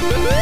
Woo-hoo!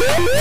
Woo!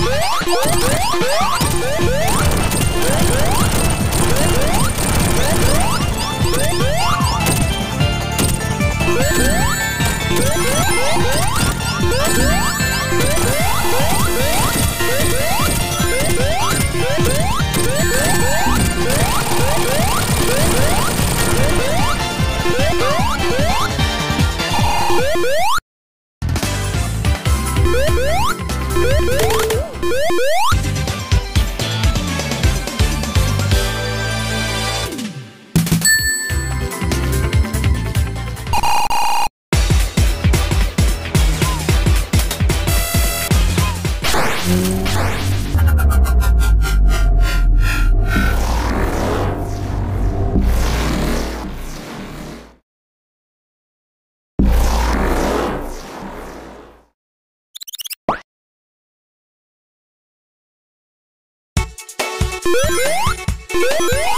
Woo! Mm-hmm. Música